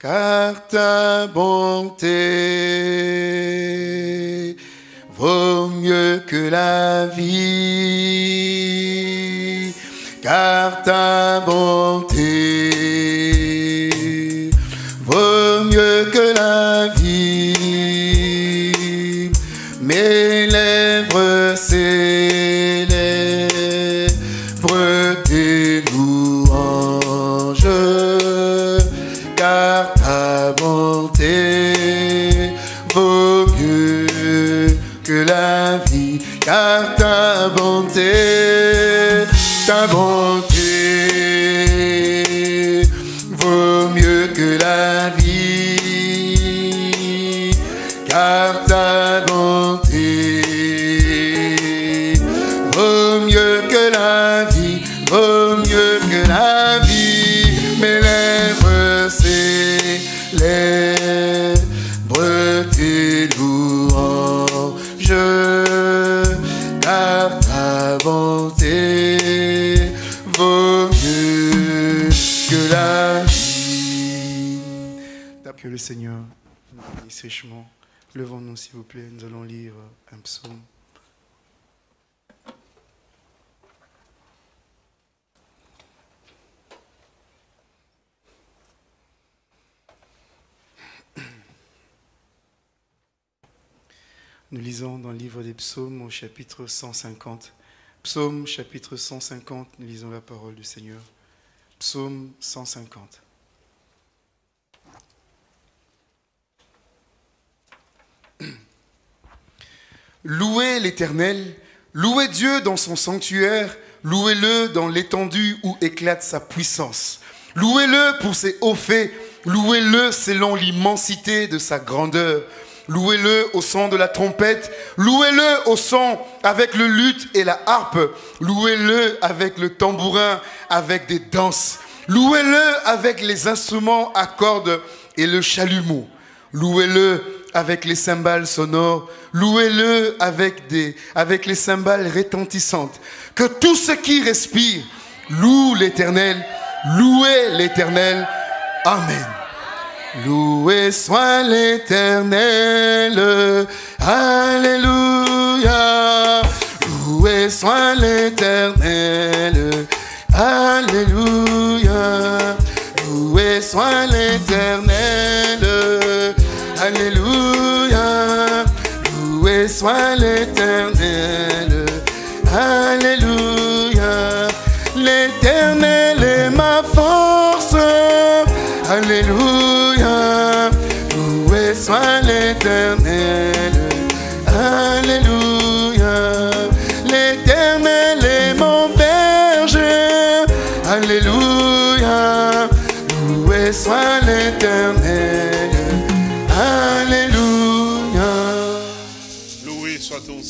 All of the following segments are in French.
car ta bonté vaut mieux que la vie, car ta bonté bonté, ta bonté Que le Seigneur nous bénisse richement. Levons-nous, s'il vous plaît, nous allons lire un psaume. Nous lisons dans le livre des psaumes au chapitre 150. Psaume chapitre 150, nous lisons la parole du Seigneur. Psaume 150. Louez l'Éternel, louez Dieu dans son sanctuaire, louez-le dans l'étendue où éclate sa puissance. Louez-le pour ses hauts faits, louez-le selon l'immensité de sa grandeur. Louez-le au son de la trompette, louez-le au son avec le luth et la harpe, louez-le avec le tambourin, avec des danses, louez-le avec les instruments à cordes et le chalumeau, louez-le avec les cymbales sonores, louez-le avec, des, avec les cymbales rétentissantes. Que tout ce qui respire loue l'Éternel, louez l'Éternel. Amen. Loué soit l'Éternel, Alléluia. Loué soit l'Éternel, Alléluia. Loué soit l'Éternel, Alléluia. Loué soit l'Éternel, Alléluia.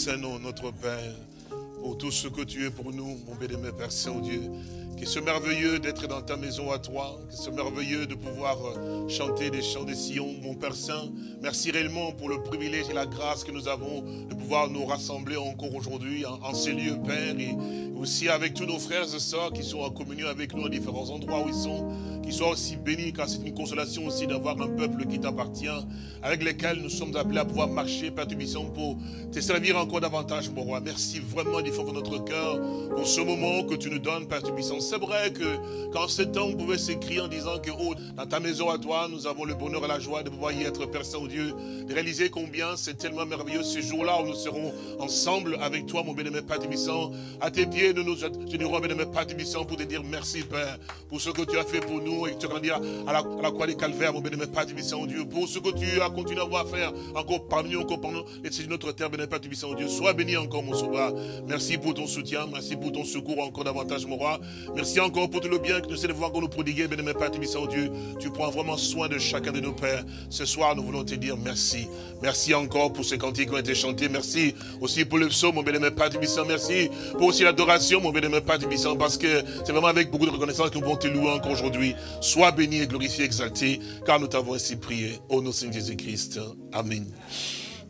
Saint-Nom, notre Père, pour tout ce que tu es pour nous, mon bien-aimé Père Saint-Dieu. Que ce merveilleux d'être dans ta maison à toi, que ce merveilleux de pouvoir euh, chanter des chants de Sion, mon Père Saint. Merci réellement pour le privilège et la grâce que nous avons de pouvoir nous rassembler encore aujourd'hui en, ces lieux, Père, et aussi avec tous nos frères et sœurs qui sont en communion avec nous à différents endroits où ils sont, qu'ils soient aussi bénis, car c'est une consolation aussi d'avoir un peuple qui t'appartient, avec lesquels nous sommes appelés à pouvoir marcher, Père Tubissant, pour te servir encore davantage, mon roi. Merci vraiment du fond de notre cœur pour ce moment que tu nous donnes, Père Tubissant. C'est vrai que quand ce temps, on pouvait s'écrire en disant que, oh, dans ta maison à toi, nous avons le bonheur et la joie de pouvoir y être, Père Saint-Dieu, de réaliser combien c'est tellement merveilleux ce jour-là où nous serons ensemble avec toi, mon bien-aimé Père Tubissant. À tes pieds, nous nous générons, bien-aimé Père Tubissant, pour te dire merci, Père, pour ce que tu as fait pour nous et que tu rendu à la, à la croix des calvaires, mon bien-aimé Père Tubissant, Dieu, pour ce que tu as continué à voir faire encore parmi nous, encore pendant et c'est notre terre, bien-aimé Père Tubissant, Dieu. Sois béni encore, mon sauveur. Merci pour ton soutien, merci pour ton secours encore davantage, mon roi. Merci encore pour tout le bien que nous voir encore nous prodiguer, bien-aimé Père Tubissant, Dieu. Tu prends vraiment soin de chacun de nos pères. Ce soir, nous voulons te dire merci. Merci encore pour ces cantiques qui ont été chantés. Merci aussi pour le psaume, mon bien-aimé Père Tubissant. Merci pour aussi l'adoration, mon bien-aimé Père Tubissant, parce que c'est vraiment avec beaucoup de reconnaissance que nous pouvons te louer encore aujourd'hui. Sois béni et glorifié, exalté, car nous t'avons ainsi prié. Au nom de Jésus-Christ. Amen.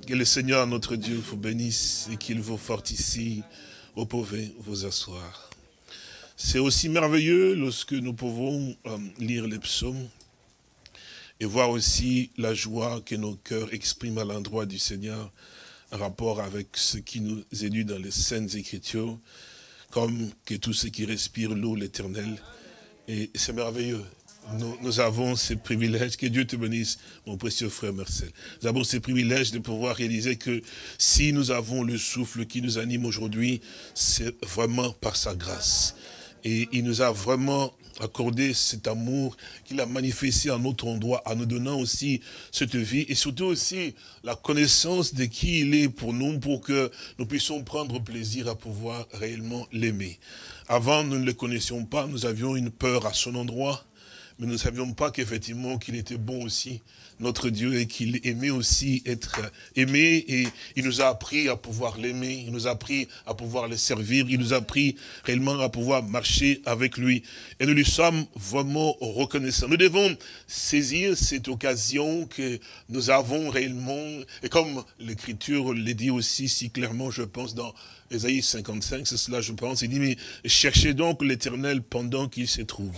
Que le Seigneur, notre Dieu, vous bénisse et qu'il vous fortifie. Vous pouvez vous asseoir. C'est aussi merveilleux lorsque nous pouvons euh, lire les psaumes et voir aussi la joie que nos cœurs expriment à l'endroit du Seigneur en rapport avec ce qui nous éduit dans les Saintes Écritures, comme que tout ce qui respire l'eau, l'éternel. Et c'est merveilleux. Nous, avons ce privilège, que Dieu te bénisse, mon précieux frère Marcel. Nous avons ce privilège de pouvoir réaliser que si nous avons le souffle qui nous anime aujourd'hui, c'est vraiment par sa grâce. Et il nous a vraiment accordé cet amour qu'il a manifesté en notre endroit, en nous donnant aussi cette vie et surtout aussi la connaissance de qui il est pour nous, pour que nous puissions prendre plaisir à pouvoir réellement l'aimer. Avant, nous ne le connaissions pas, nous avions une peur à son endroit, mais nous ne savions pas qu'effectivement qu'il était bon aussi notre Dieu et qu'il aimait aussi être aimé et il nous a appris à pouvoir l'aimer, il nous a appris à pouvoir le servir, il nous a appris réellement à pouvoir marcher avec lui. Et nous lui sommes vraiment reconnaissants. Nous devons saisir cette occasion que nous avons réellement, et comme l'Écriture le dit aussi si clairement, je pense, dans Ésaïe 55, c'est cela je pense, il dit, mais cherchez donc l'Éternel pendant qu'il se trouve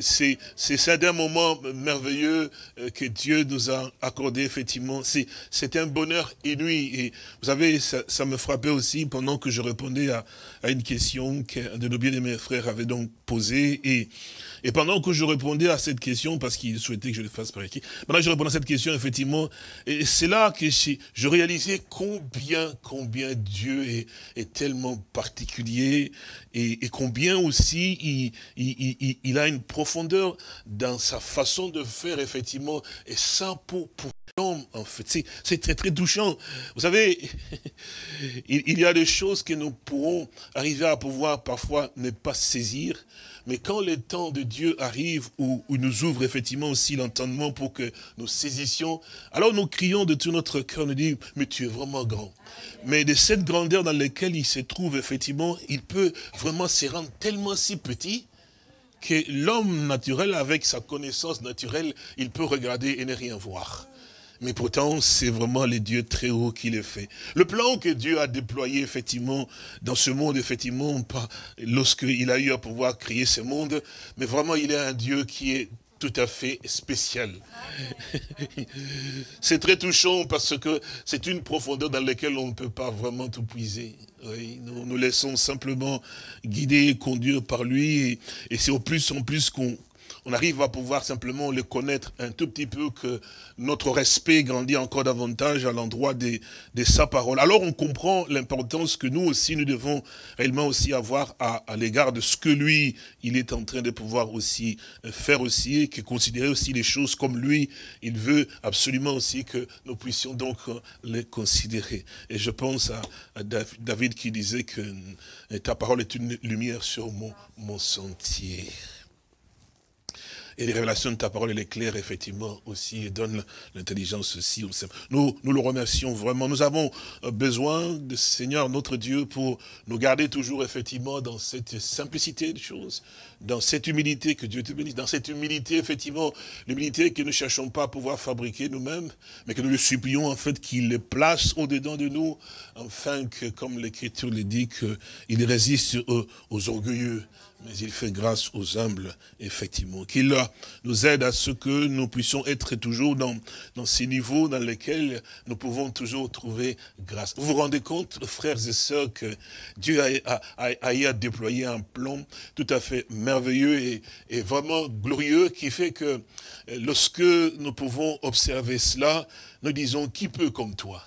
c'est un moment merveilleux euh, que Dieu nous a accordé, effectivement. C'est un bonheur inouï. Et vous savez, ça, me frappait aussi pendant que je répondais à, à une question qu'un de nos bien-aimés frères avait donc posée. Et et pendant que je répondais à cette question, parce qu'il souhaitait que je le fasse par écrit, pendant que je répondais à cette question, effectivement, et c'est là que je réalisais combien, combien Dieu est, tellement particulier et, combien aussi il, il, il, a une profondeur dans sa façon de faire, effectivement, et ça pour, pour l'homme, en fait. C'est très, très touchant. Vous savez, il y a des choses que nous pourrons arriver à pouvoir parfois ne pas saisir, mais quand le temps de Dieu arrive, où, nous ouvre effectivement aussi l'entendement pour que nous saisissions, alors nous crions de tout notre cœur, nous disons, mais tu es vraiment grand. Mais de cette grandeur dans laquelle il se trouve, effectivement, il peut vraiment se rendre tellement si petit, que l'homme naturel, avec sa connaissance naturelle, il peut regarder et ne rien voir. Mais pourtant, c'est vraiment les dieux très hauts qui les fait. Le plan que Dieu a déployé, effectivement, dans ce monde, effectivement, lorsqu'il a eu à pouvoir créer ce monde, mais vraiment, il est un Dieu qui est tout à fait spécial. c'est très touchant parce que c'est une profondeur dans laquelle on ne peut pas vraiment tout puiser. Nous nous laissons simplement guider et conduire par lui et, et c'est au plus en plus qu'on on arrive à pouvoir simplement le connaître un tout petit peu, que notre respect grandit encore davantage à l'endroit de, sa parole. Alors on comprend l'importance que nous aussi, nous devons réellement aussi avoir à, l'égard de ce que lui, il est en train de pouvoir aussi faire aussi, et que considérer aussi les choses comme lui, il veut absolument aussi que nous puissions donc les considérer. Et je pense à, David qui disait que ta parole est une lumière sur mon, mon sentier. Et les révélations de ta parole, elle est claire, effectivement, aussi, et donne l'intelligence aussi. Nous, nous le remercions vraiment. Nous avons euh, besoin de Seigneur, notre Dieu, pour nous garder toujours, effectivement, dans cette simplicité de choses, dans cette humilité, que Dieu te bénisse, dans cette humilité, effectivement, l'humilité que nous ne cherchons pas à pouvoir fabriquer nous-mêmes, mais que nous le supplions, en fait, qu'il les place au-dedans de nous, afin que, comme l'Écriture le dit, qu'il résiste aux orgueilleux, mais il fait grâce aux humbles, effectivement. Qu'il nous aide à ce que nous puissions être toujours dans, ces niveaux dans lesquels nous pouvons toujours trouver grâce. Vous vous rendez compte, frères et sœurs, que Dieu a, déployé un plan tout à fait merveilleux et, et vraiment glorieux qui fait que lorsque nous pouvons observer cela, nous disons, qui peut comme toi?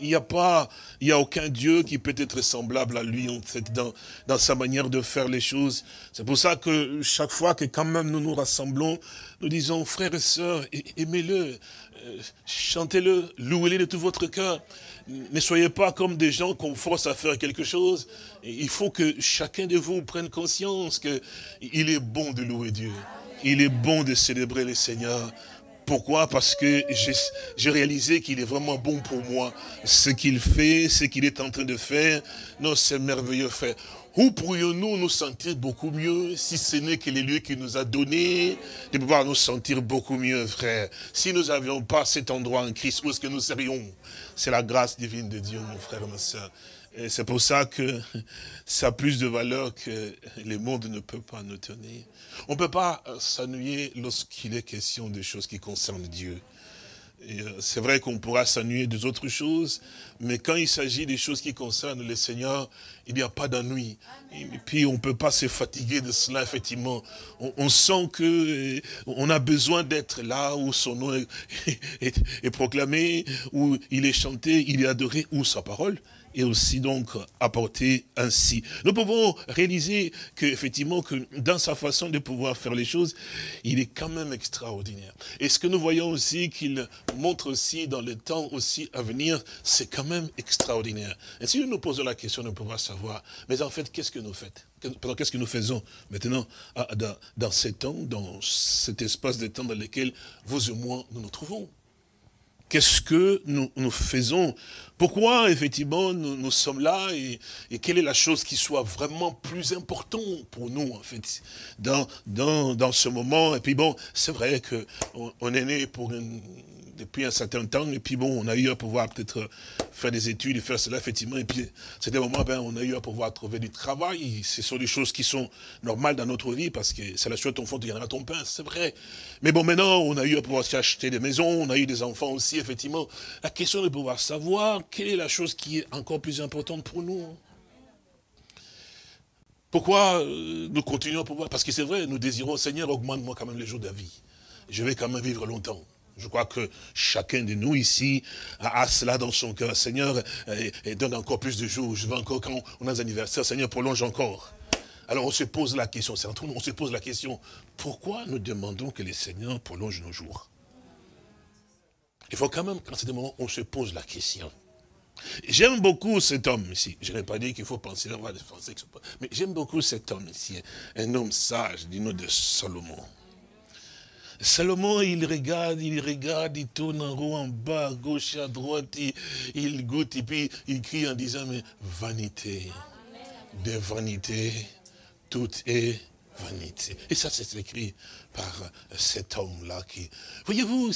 Il n'y a pas, il n'y a aucun Dieu qui peut être semblable à lui, en fait, dans, dans sa manière de faire les choses. C'est pour ça que chaque fois que quand même nous nous rassemblons, nous disons, frères et sœurs, aimez-le, euh, chantez-le, louez-le de tout votre cœur. Ne soyez pas comme des gens qu'on force à faire quelque chose. Il faut que chacun de vous prenne conscience qu'il est bon de louer Dieu. Il est bon de célébrer le Seigneur. Pourquoi? Parce que j'ai réalisé qu'il est vraiment bon pour moi. Ce qu'il fait, ce qu'il est en train de faire, non, c'est merveilleux, frère. Où pourrions-nous nous sentir beaucoup mieux si ce n'est que les lieux qu'il nous a donnés, de pouvoir nous sentir beaucoup mieux, frère? Si nous n'avions pas cet endroit en Christ, où est-ce que nous serions? C'est la grâce divine de Dieu, mon frère, ma soeur. C'est pour ça que ça a plus de valeur que les mondes ne peuvent pas nous tenir. On ne peut pas s'ennuyer lorsqu'il est question de choses qui concernent Dieu. Euh, c'est vrai qu'on pourra s'ennuyer des autres choses, mais quand il s'agit des choses qui concernent le Seigneur, il n'y a pas d'ennui. Et puis on ne peut pas se fatiguer de cela, effectivement. On, sent que euh, on a besoin d'être là où son nom est, proclamé, où il est chanté, il est adoré, où sa parole et aussi donc apporter ainsi. Nous pouvons réaliser que effectivement que dans sa façon de pouvoir faire les choses, il est quand même extraordinaire. Et ce que nous voyons aussi qu'il montre aussi dans le temps aussi à venir, c'est quand même extraordinaire. Et si nous nous posons la question de pouvoir savoir, mais en fait, qu'est-ce que nous faites? Qu'est-ce que nous faisons maintenant dans, dans ces temps, dans cet espace de temps dans lequel vous et moi nous nous trouvons? Qu'est-ce que nous, nous faisons? Pourquoi, effectivement, nous, sommes là et, quelle est la chose qui soit vraiment plus importante pour nous, en fait, dans, dans, dans ce moment? Et puis bon, c'est vrai qu'on on est né pour une depuis un certain temps, et puis bon, on a eu à pouvoir peut-être faire des études et faire cela, effectivement, et puis c'était un moment, ben, on a eu à pouvoir trouver du travail, ce sont des choses qui sont normales dans notre vie, parce que c'est la chose ton fond, tu gagneras ton pain, c'est vrai. Mais bon, maintenant, on a eu à pouvoir s'acheter des maisons, on a eu des enfants aussi, effectivement. La question de pouvoir savoir quelle est la chose qui est encore plus importante pour nous. Pourquoi euh, nous continuons à pouvoir Parce que c'est vrai, nous désirons, Seigneur, augmente-moi quand même les jours de la vie. Je vais quand même vivre longtemps. Je crois que chacun de nous ici a, cela dans son cœur. Seigneur, et, donne encore plus de jours. Je veux encore, quand on a un anniversaire, Seigneur, prolonge encore. Alors on se pose la question, c'est entre nous, on se pose la question, pourquoi nous demandons que le Seigneur prolonge nos jours? Il faut quand même, quand c'est des moments, on se pose la question. J'aime beaucoup cet homme ici. Je n'ai pas dit qu'il faut penser à des Français, mais j'aime beaucoup cet homme ici, un homme sage du nom de Salomon. Salomon, il regarde, il regarde, il tourne en haut, en bas, à gauche, à droite, il, goûte, et puis il crie en disant, mais vanité, de vanité, tout est vanité. Et ça, c'est écrit par cet homme-là qui... Voyez-vous,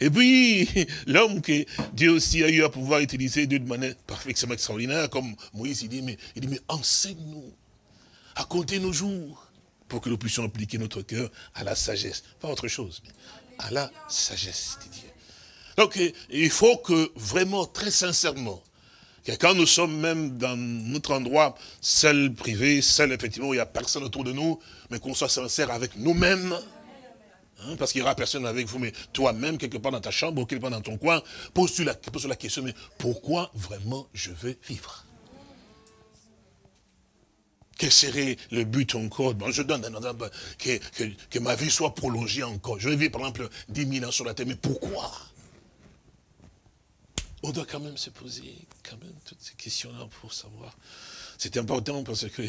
et puis, l'homme que Dieu aussi a eu à pouvoir utiliser d'une manière parfaitement extraordinaire, comme Moïse, il dit, mais, il dit, mais enseigne-nous à compter nos jours pour que nous puissions appliquer notre cœur à la sagesse. Pas autre chose, mais à la sagesse de Dieu. Donc, il faut que vraiment, très sincèrement, que quand nous sommes même dans notre endroit, seul privé, seul effectivement, où il n'y a personne autour de nous, mais qu'on soit sincère avec nous-mêmes, hein, parce qu'il n'y aura personne avec vous, mais toi-même, quelque part dans ta chambre ou quelque part dans ton coin, pose-toi la, pose la question, mais pourquoi vraiment je veux vivre? Quel serait le but encore bon, Je donne un exemple, que, que, ma vie soit prolongée encore. Je vais vivre par exemple 10 000 ans sur la terre, mais pourquoi? On doit quand même se poser quand même toutes ces questions-là pour savoir. C'est important parce que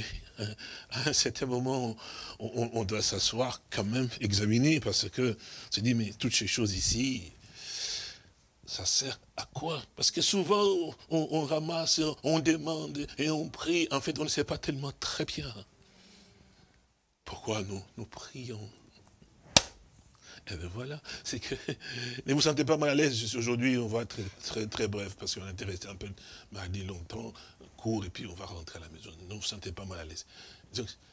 à un certain moment, on, on doit s'asseoir quand même, examiner, parce que se dit, mais toutes ces choses ici, ça sert à quoi? Parce que souvent, on, ramasse, on demande et on prie. En fait, on ne sait pas tellement très bien pourquoi nous, nous prions? Et bien voilà, c'est que ne vous sentez pas mal à l'aise. Aujourd'hui, on va être très, très, très bref parce qu'on est resté un peu mardi longtemps, court, et puis on va rentrer à la maison. Ne vous sentez pas mal à l'aise.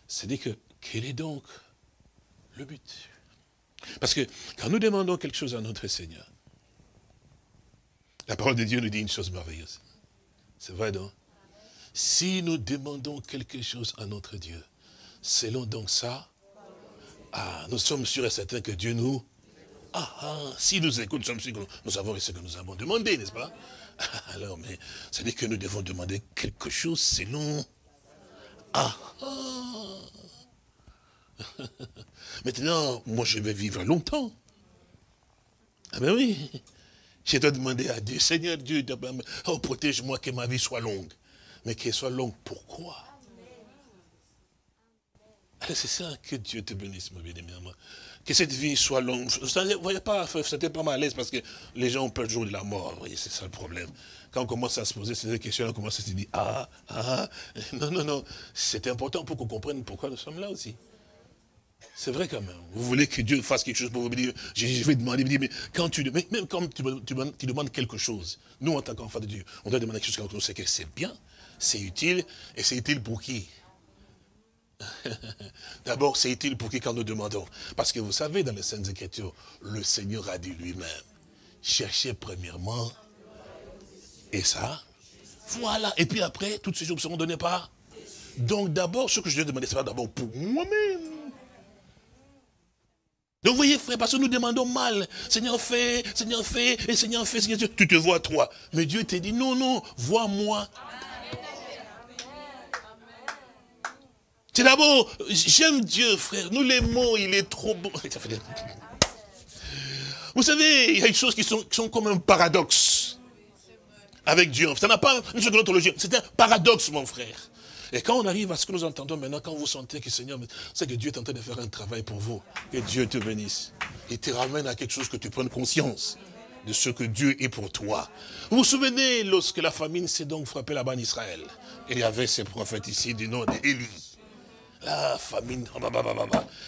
C'est-à-dire que, quel est donc le but? Parce que quand nous demandons quelque chose à notre Seigneur, la parole de Dieu nous dit une chose merveilleuse. C'est vrai, non? Si nous demandons quelque chose à notre Dieu, selon donc ça, ah, nous sommes sûrs et certains que Dieu nous... Ah, ah si nous écoutons, nous sommes sûrs que nous savons ce que nous avons demandé, n'est-ce pas? Alors, mais ça dit que nous devons demander quelque chose selon... Ah, ah. Maintenant, moi je vais vivre longtemps. Ah ben oui. Je dois demander à Dieu, Seigneur Dieu, oh, protège-moi que ma vie soit longue. Mais qu'elle soit longue, pourquoi? C'est ça que Dieu te bénisse, ma bien-aimée. Que cette vie soit longue. Vous ne voyez pas, c'était pas mal à l'aise parce que les gens ont peur du jour de la mort. Vous voyez, c'est ça le problème. Quand on commence à se poser ces questions, on commence à se dire, ah, ah, non, non, non. C'est important pour qu'on comprenne pourquoi nous sommes là aussi. C'est vrai quand même. Vous voulez que Dieu fasse quelque chose pour vous dire, je, vais demander, mais quand tu, même quand tu, demandes quelque chose, nous en tant qu'enfants de Dieu, on doit demander quelque chose quand on sait que c'est bien, c'est utile, et c'est utile pour qui? D'abord, c'est utile pour qui quand nous demandons? Parce que vous savez, dans les Saintes Écritures, le Seigneur a dit lui-même, cherchez premièrement, et ça, voilà. Et puis après, toutes ces choses seront données par? Donc d'abord, ce que je dois demander, c'est pas d'abord pour moi-même. Vous voyez, frère, parce que nous demandons mal. Seigneur, fais, Seigneur, fais, et Seigneur, fais, Seigneur, tu te vois toi. Mais Dieu t'a dit, non, non, vois-moi. C'est d'abord, j'aime Dieu, frère. Nous l'aimons, il est trop bon. Vous savez, il y a des choses qui sont, qui sont comme un paradoxe avec Dieu. Ça n'a pas une seconde ontologie. C'est un paradoxe, mon frère. Et quand on arrive à ce que nous entendons maintenant, quand vous sentez que Seigneur, c'est que Dieu est en train de faire un travail pour vous, que Dieu te bénisse. Il te ramène à quelque chose que tu prennes conscience de ce que Dieu est pour toi. Vous vous souvenez lorsque la famine s'est donc frappée là-bas en Israël? Et il y avait ces prophètes ici du nom d'Élie. La famine,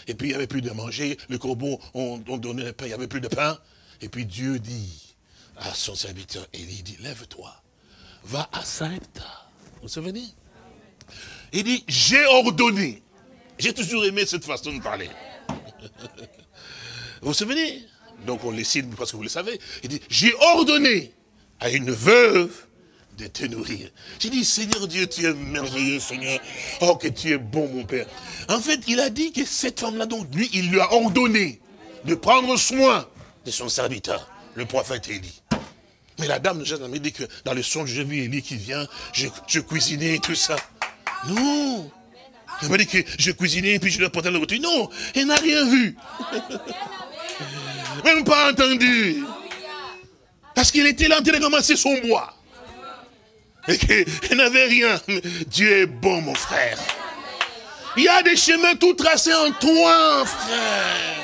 et puis il n'y avait plus de manger, les corbeaux ont, donné le pain, il n'y avait plus de pain. Et puis Dieu dit à son serviteur Élie, dit, lève-toi, va à Saïpta. Vous vous souvenez? Il dit, j'ai ordonné. J'ai toujours aimé cette façon de parler. vous vous souvenez? Donc on les cite parce que vous le savez. Il dit, j'ai ordonné à une veuve de te nourrir. J'ai dit, Seigneur Dieu, tu es merveilleux, Seigneur. Oh, que tu es bon, mon Père. En fait, il a dit que cette femme-là, donc, lui, il lui a ordonné de prendre soin de son serviteur, le prophète Élie. Mais la dame nous jamais dit que dans le songe, j'ai vu Élie qui vient, je, je cuisinais tout ça. Non. Elle m'a dit que je cuisinais et puis je lui apportais la voiture. Non, elle n'a rien vu. Même pas entendu. Parce qu'il était là en train de ramasser son bois. Et qu'elle n'avait rien. Dieu est bon, mon frère. Il y a des chemins tout tracés en toi, frère.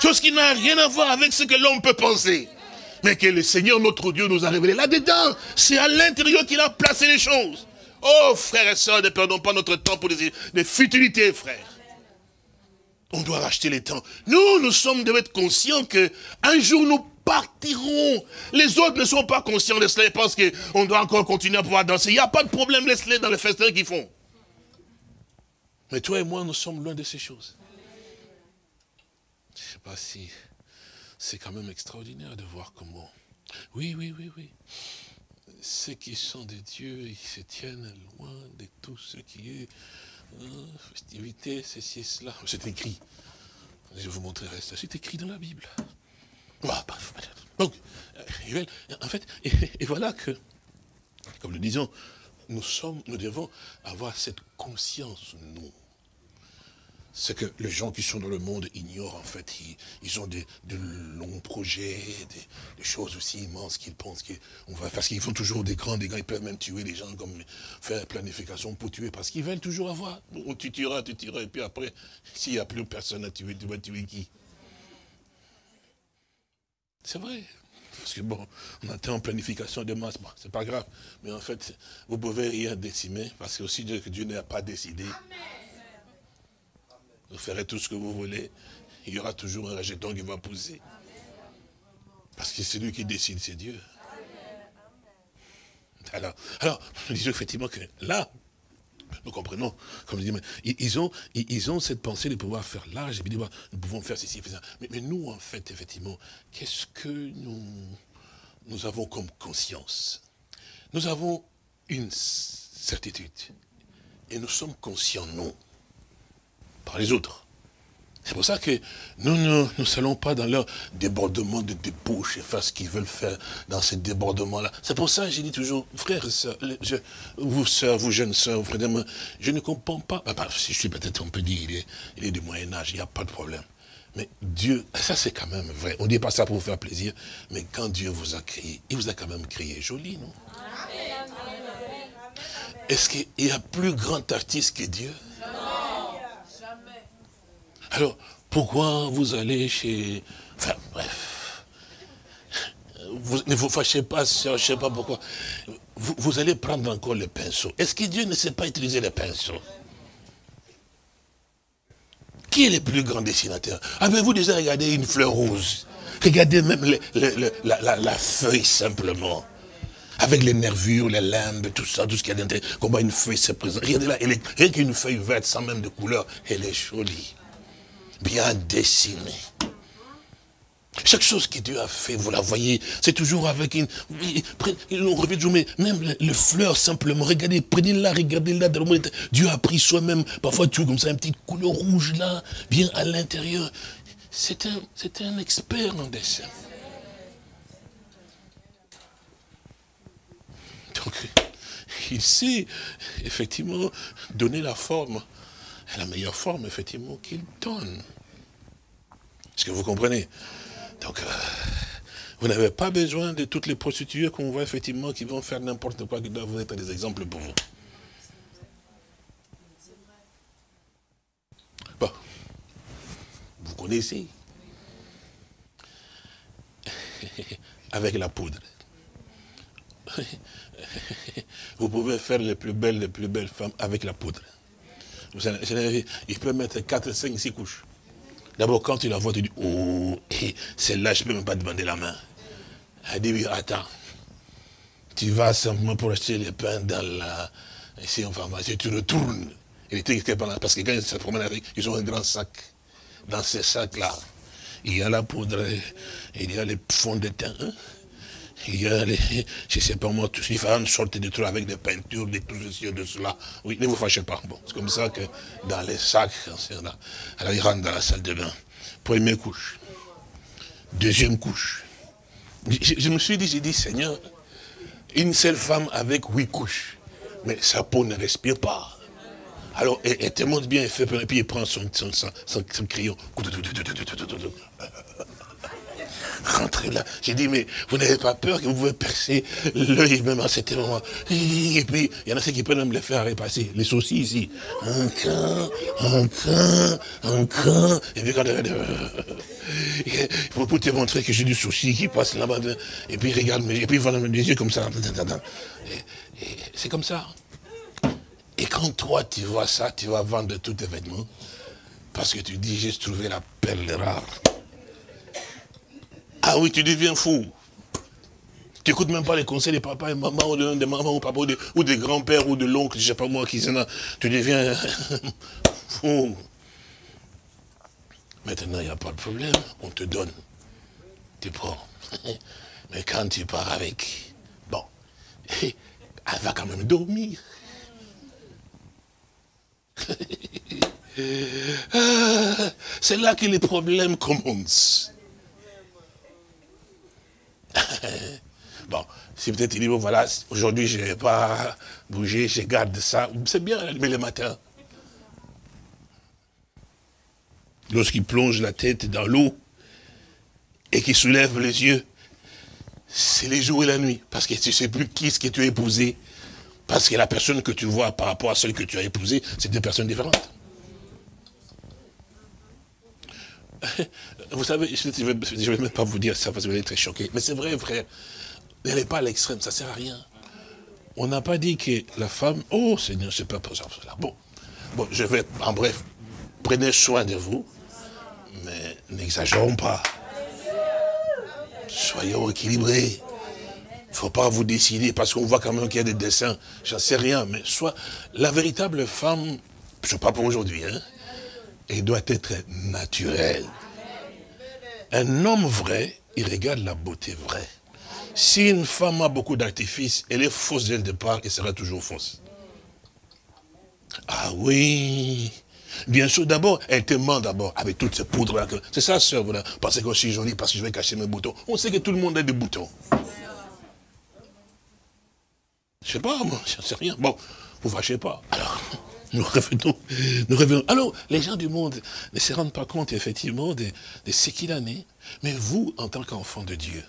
Chose qui n'a rien à voir avec ce que l'homme peut penser. Mais que le Seigneur, notre Dieu, nous a révélé là-dedans. C'est à l'intérieur qu'il a placé les choses. Oh, frères et sœurs, ne perdons pas notre temps pour des, futilités, frères. On doit racheter les temps. Nous, nous sommes, devons être conscients que un jour nous partirons. Les autres ne sont pas conscients de cela et pensent qu'on doit encore continuer à pouvoir danser. Il n'y a pas de problème, laisse-les dans les festins qu'ils font. Mais toi et moi, nous sommes loin de ces choses. Je ne sais pas si c'est quand même extraordinaire de voir comment. Oui, oui, oui, oui ceux qui sont des dieux, ils se tiennent loin de tout ce qui est hein, festivité, ceci, cela. C'est écrit. Je vous montrerai ça. C'est écrit dans la Bible. Ah, donc, euh, en fait, et, voilà que, comme nous disons, nous sommes, nous devons avoir cette conscience, nous, ce que les gens qui sont dans le monde ignorent en fait. Ils, ont des, de longs projets, des, choses aussi immenses qu'ils pensent qu'on va parce qu'ils font toujours des grands dégâts, ils peuvent même tuer les gens comme faire la planification pour tuer, parce qu'ils veulent toujours avoir. Bon, tu tueras, tu tueras, et puis après, s'il n'y a plus personne à tuer, tu vas tuer qui? C'est vrai. Parce que bon, on était en planification de masse, bon, c'est pas grave. Mais en fait, vous pouvez rien décimer, parce que aussi Dieu, Dieu n'a pas décidé. Vous ferez tout ce que vous voulez. Il y aura toujours un rejeton qui va pousser. Parce que c'est lui qui décide, c'est Dieu. Alors, alors, nous disons effectivement que là, nous comprenons, comme je dis, ils ont, ils ont cette pensée de pouvoir faire large, et nous pouvons faire ceci, ça. Mais, nous, en fait, effectivement, qu'est-ce que nous, nous avons comme conscience? Nous avons une certitude. Et nous sommes conscients, non, par les autres. C'est pour ça que nous ne nous, allons pas dans leur débordement de débauche et faire ce qu'ils veulent faire dans ces débordements-là. C'est pour ça que j'ai dit toujours, frères et sœurs, vous sœurs, vous jeunes sœurs, vous frères, je ne comprends pas. Ah, bah, si je suis peut-être, on peut dire, il est, il est du Moyen-Âge, il n'y a pas de problème. Mais Dieu, ça c'est quand même vrai. On ne dit pas ça pour vous faire plaisir, mais quand Dieu vous a créé, il vous a quand même créé joli, non? Est-ce qu'il y a plus grand artiste que Dieu? Alors, pourquoi vous allez chez... Enfin, bref. Ne vous fâchez pas, je ne sais pas pourquoi. Vous, allez prendre encore le pinceau. Est-ce que Dieu ne sait pas utiliser le pinceau Qui est le plus grand dessinateur? Avez-vous déjà regardé une fleur rose? Regardez même la, feuille simplement. avec les nervures, les limbes, tout ça, tout ce qu'il y a d'intérieur. Comment une feuille se présente. Regardez là, rien qu'une feuille verte sans même de couleur, elle est jolie. Bien dessinée. Chaque chose que Dieu a fait, vous la voyez, c'est toujours avec une... On revient toujours, mais même les fleurs, simplement, regardez, prenez-la, regardez-la. Dieu a pris soi-même, parfois tu vois comme ça, une petite couleur rouge là, bien à l'intérieur. C'est un, un expert en dessin. Donc, il sait, effectivement, donner la forme, la meilleure forme, effectivement, qu'il donne. Est-ce que vous comprenez? Donc, euh, vous n'avez pas besoin de toutes les prostituées qu'on voit, effectivement, qui vont faire n'importe quoi, qui doivent être des exemples pour vous. Bon. Vous connaissez? Avec la poudre. Vous pouvez faire les plus belles, les plus belles femmes avec la poudre. Il peut mettre 4, 5, 6 couches. D'abord, quand tu la vois, tu dis, oh, eh, celle-là, je ne peux même pas demander la main. Elle dit, attends. Tu vas simplement pour acheter les pains dans la... Ici, en pharmacie, tu retournes. Il était parce que quand ils se promènent avec, ils ont un grand sac. Dans ces sacs-là, il y a la poudre, il y a les fonds de teint, il y a les, je sais pas moi, différentes sortes de trucs avec des peintures, des trucs ceci, de cela. Oui, ne vous fâchez pas. Bon, c'est comme ça que dans les sacs, alors ils rentrent dans la salle de bain. Première couche. Deuxième couche. Je, me suis dit, j'ai dit, Seigneur, une seule femme avec huit couches. Mais sa peau ne respire pas. Alors, elle, te montre bien, elle fait, et puis il prend son, son, son, son crayon rentrez là. J'ai dit, mais vous n'avez pas peur que vous pouvez percer l'œil même à cet moment. Et puis, il y en a ceux qui peuvent même les faire repasser. Les saucisses ici. Encore, encore, encore. Et puis quand il faut pour te montrer que j'ai du souci qui passe là-bas. Et puis regarde, et puis voilà les yeux comme ça. C'est comme ça. Et quand toi tu vois ça, tu vas vendre tous tes vêtements. Parce que tu dis, j'ai trouvé la perle rare. Ah oui, tu deviens fou. Tu n'écoutes même pas les conseils des papas et maman, ou de, mamans, ou papa, ou des grands-pères, ou de l'oncle, je ne sais pas moi qui. Tu deviens fou. Maintenant, il n'y a pas de problème. On te donne. Tu prends. Mais quand tu pars avec, bon, elle va quand même dormir. Ah, c'est là que les problèmes commencent. bon, si peut-être il dit, voilà, aujourd'hui je ne vais pas bouger, je garde ça, c'est bien, mais le matin. Lorsqu'il plonge la tête dans l'eau et qu'il soulève les yeux, c'est les jours et la nuit. Parce que tu ne sais plus qui est-ce que tu as épousé. Parce que la personne que tu vois par rapport à celle que tu as épousée, c'est deux personnes différentes. Vous savez, je ne vais, même pas vous dire ça parce que vous allez être choqué. Mais c'est vrai, frère. n'est pas à l'extrême, ça ne sert à rien. On n'a pas dit que la femme, oh Seigneur, c'est pas pour ça. Bon, bon, je vais, en bref, prenez soin de vous, mais n'exagérons pas. Soyons équilibrés. Il ne faut pas vous décider, parce qu'on voit quand même qu'il y a des dessins, j'en sais rien, mais soit la véritable femme, je ne pas pour aujourd'hui, hein, elle doit être naturelle. Un homme vrai, il regarde la beauté vraie. Si une femme a beaucoup d'artifices, elle est fausse dès le départ et sera toujours fausse. Ah oui. Bien sûr, d'abord, elle te ment d'abord avec toutes ces poudres-là. C'est ça, sœur, voilà. Parce que je suis jolie, parce que je vais cacher mes boutons. On sait que tout le monde a des boutons. Je sais pas, moi, je sais rien. Bon, vous fâchez pas. Nous revenons, nous revenons. Alors, les gens du monde ne se rendent pas compte, effectivement, de, ce qu'il en est. Mais vous, en tant qu'enfant de Dieu,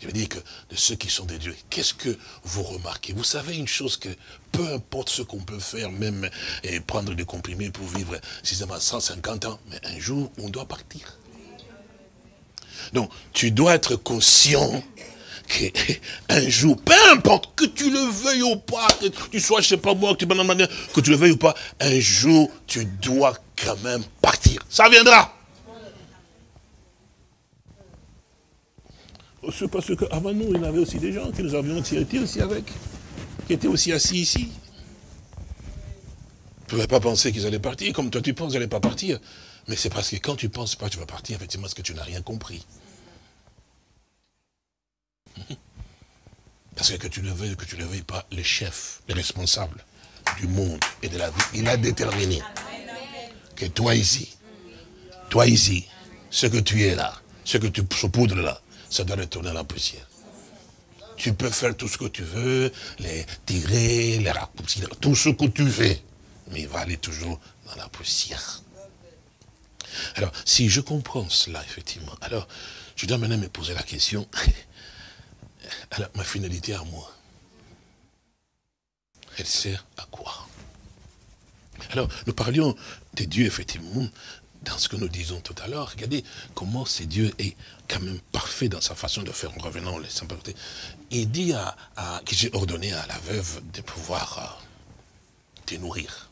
je veux dire que de ceux qui sont des dieux, qu'est-ce que vous remarquez? Vous savez une chose que peu importe ce qu'on peut faire, même et prendre des comprimés pour vivre, va 150 ans, mais un jour, on doit partir. Donc, tu dois être conscient un jour, peu importe que tu le veuilles ou pas, que tu sois, je sais pas moi, que tu, que tu le veuilles ou pas, un jour, tu dois quand même partir. Ça viendra. c'est parce qu'avant nous, il y avait aussi des gens qui nous avions tiré aussi avec, qui étaient aussi assis ici. Tu ne pouvais pas penser qu'ils allaient partir, comme toi tu penses qu'ils n'allaient pas partir. Mais c'est parce que quand tu ne penses pas que tu vas partir, effectivement, c'est que tu n'as rien compris. Parce que tu que tu ne le veuilles pas, le chef, le responsable du monde et de la vie, il a déterminé que toi ici, toi ici, ce que tu es là, ce que tu saupoudres là, ça doit retourner à la poussière. Tu peux faire tout ce que tu veux, les tirer, les raccourcir, tout ce que tu veux, mais il va aller toujours dans la poussière. Alors, si je comprends cela, effectivement, alors, je dois maintenant me poser la question, alors, ma finalité à moi, elle sert à quoi? Alors, nous parlions de Dieu, effectivement, dans ce que nous disons tout à l'heure. Regardez comment c'est Dieu est quand même parfait dans sa façon de faire en revenant les simpletés. Il dit à, que j'ai ordonné à la veuve de pouvoir euh, te nourrir.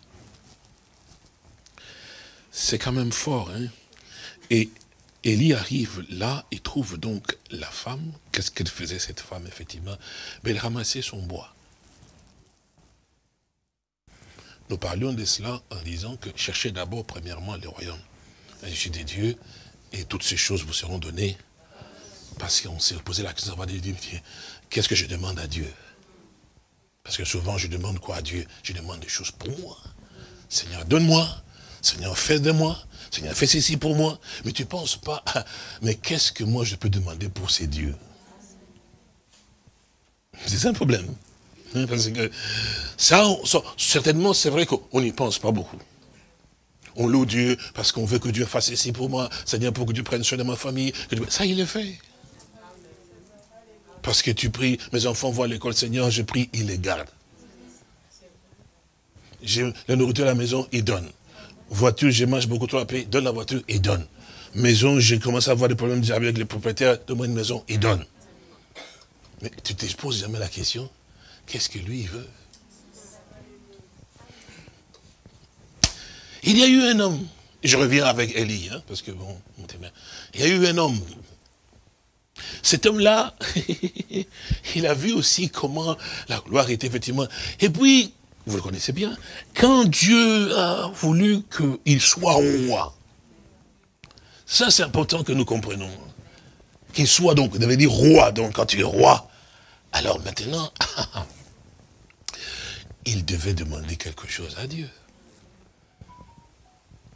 C'est quand même fort. Hein? Et Élie arrive là et trouve donc la femme. Qu'est-ce qu'elle faisait cette femme, effectivement? Mais Elle ramassait son bois. Nous parlions de cela en disant que cherchez d'abord premièrement le royaume je suis des dieux, et toutes ces choses vous seront données. Parce qu'on s'est posé la question, qu'est-ce que je demande à Dieu? Parce que souvent, je demande quoi à Dieu? Je demande des choses pour moi. Seigneur, donne-moi. Seigneur, fais de moi. Seigneur, fais ceci pour moi. Mais tu ne penses pas, mais qu'est-ce que moi je peux demander pour ces dieux? C'est ça le problème. Hein, parce que ça, certainement, c'est vrai qu'on n'y pense pas beaucoup on loue Dieu parce qu'on veut que Dieu fasse ceci pour moi, Seigneur, pour que Dieu prenne soin de ma famille. Ça, il le fait. Parce que tu pries, mes enfants vont à l'école, Seigneur, je prie, il les garde. J'ai la nourriture à la maison, il donne. Voiture, je mange beaucoup trop à payer, donne la voiture, il donne. Maison, j'ai commencé à avoir des problèmes avec les propriétaires, de une maison, il donne. Mais tu te poses jamais la question, qu'est-ce que lui, il veut? Il y a eu un homme, je reviens avec Élie, hein, parce que bon, il y a eu un homme. Cet homme-là, il a vu aussi comment la gloire était effectivement. Et puis, vous le connaissez bien, quand Dieu a voulu qu'il soit roi, ça c'est important que nous comprenions. Qu'il soit donc, vous devez dire roi, donc quand tu es roi, alors maintenant, il devait demander quelque chose à Dieu.